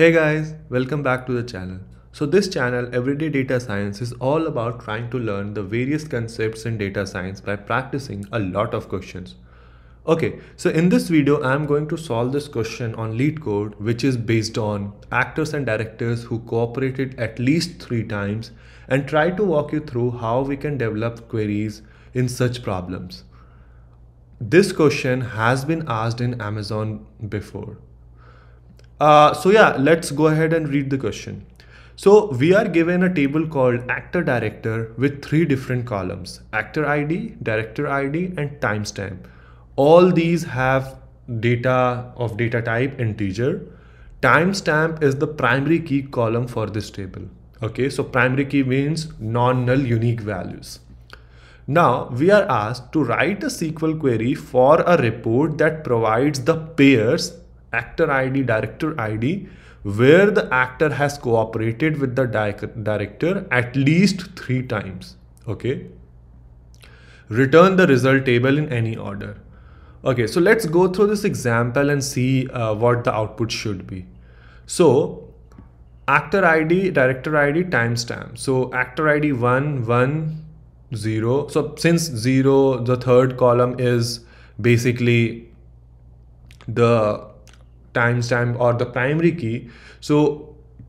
Hey guys, welcome back to the channel. So this channel, Everyday Data Science, is all about trying to learn the various concepts in data science by practicing a lot of questions. Okay, so in this video, I'm going to solve this question on LeetCode, which is based on actors and directors who cooperated at least three times and try to walk you through how we can develop queries in such problems. This question has been asked in Amazon before. Uh, so yeah, let's go ahead and read the question. So we are given a table called actor director with three different columns, actor ID, director ID and timestamp. All these have data of data type integer. Timestamp is the primary key column for this table. Okay, so primary key means non-null unique values. Now we are asked to write a SQL query for a report that provides the pairs actor ID, director ID, where the actor has cooperated with the director at least three times. Okay. Return the result table in any order. Okay, so let's go through this example and see uh, what the output should be. So actor ID, director ID, timestamp. So actor ID 1, 1, 0. So since 0, the third column is basically the timestamp or the primary key. So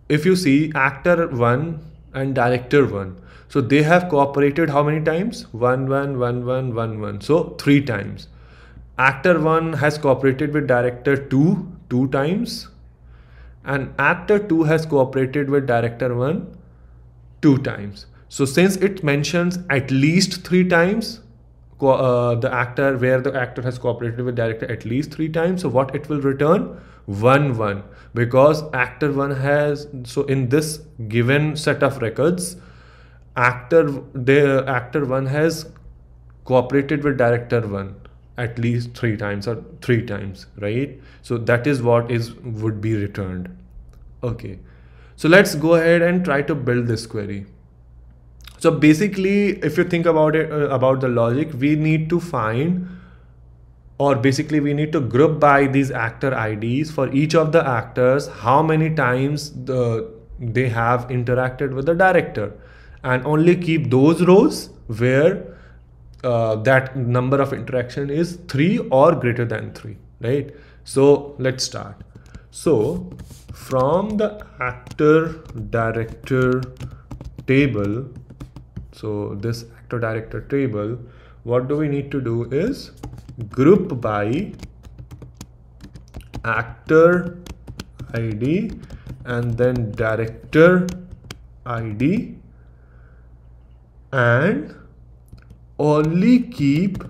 if you see actor 1 and director 1, so they have cooperated how many times? 1, 1, 1, 1, 1, 1. So 3 times. Actor 1 has cooperated with director 2 2 times and actor 2 has cooperated with director 1 2 times. So since it mentions at least 3 times, uh, the actor where the actor has cooperated with director at least three times so what it will return? One one. Because actor one has so in this given set of records actor the actor one has cooperated with director one at least three times or three times right? So that is what is would be returned. Okay. So let's go ahead and try to build this query so basically, if you think about it, uh, about the logic, we need to find or basically we need to group by these actor IDs for each of the actors, how many times the, they have interacted with the director. And only keep those rows where uh, that number of interaction is 3 or greater than 3 right? So let's start. So from the actor director table so this actor director table what do we need to do is group by actor id and then director id and only keep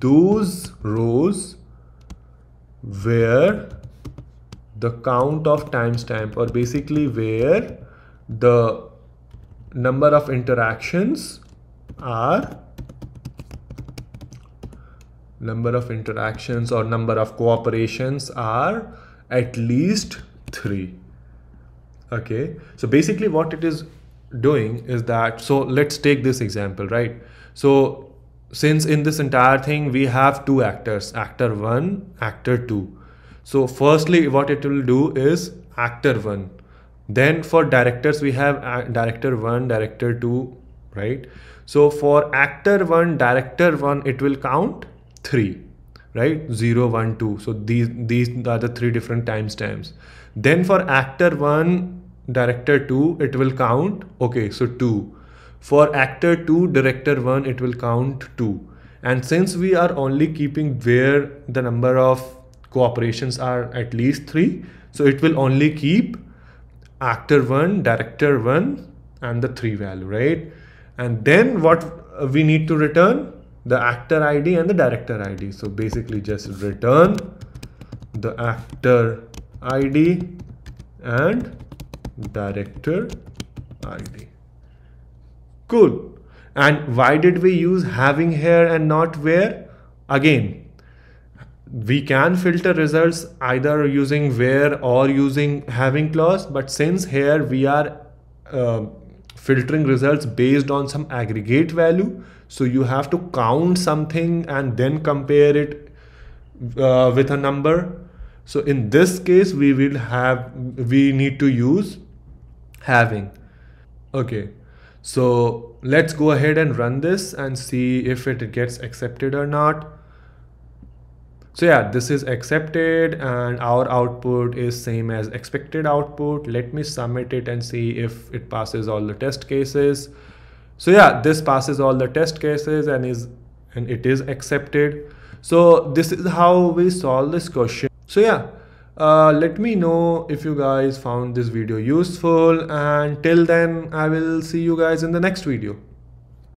those rows where the count of timestamp or basically where the number of interactions are number of interactions or number of cooperations are at least three. Okay? So basically what it is doing is that so let's take this example right? So since in this entire thing we have two actors actor 1 actor 2 so firstly what it will do is actor 1 then for directors we have uh, director 1 director 2 right? So for actor 1 director 1 it will count 3 right? 0 1 2 so these these are the three different timestamps. Then for actor 1 director 2 it will count okay so 2 for actor 2 director 1 it will count 2 and since we are only keeping where the number of cooperations are at least 3 so it will only keep actor 1 director 1 and the 3 value right? And then what we need to return? The actor id and the director id so basically just return the actor id and director id cool. And why did we use having here and not where again we can filter results either using where or using having clause but since here we are uh, filtering results based on some aggregate value so you have to count something and then compare it uh, with a number So in this case, we will have, we need to use having. Okay, so let's go ahead and run this and see if it gets accepted or not. So yeah, this is accepted and our output is same as expected output. Let me submit it and see if it passes all the test cases. So yeah, this passes all the test cases and is and it is accepted. So this is how we solve this question. So yeah, uh, let me know if you guys found this video useful and till then I will see you guys in the next video.